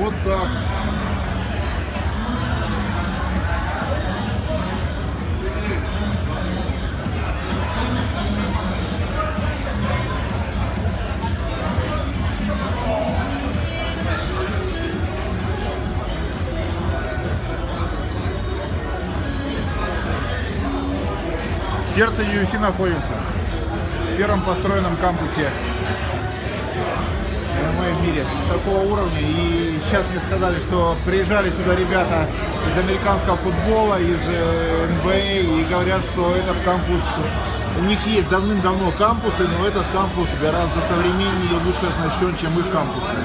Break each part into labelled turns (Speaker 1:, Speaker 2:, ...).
Speaker 1: Вот так. В сердце UFC находится в первом построенном кампусе такого уровня. И сейчас мне сказали, что приезжали сюда ребята из американского футбола, из э, НБА, и говорят, что этот кампус, у них есть давным-давно кампусы, но этот кампус гораздо современнее и лучше оснащен, чем их кампусы.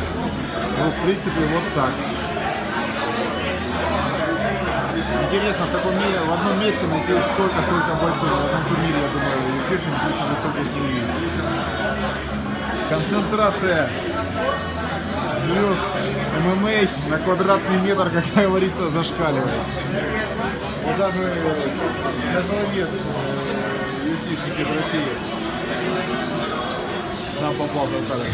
Speaker 1: Ну, в принципе, вот так. Интересно, в таком мире, в одном месте найти столько-столько бойцов в одном турнире, я думаю, и все, что интересно, вы столько не. Концентрация ММА на квадратный метр, как говорится, зашкаливает. Вот даже тяжеловес юсишники из России нам попал в кадр.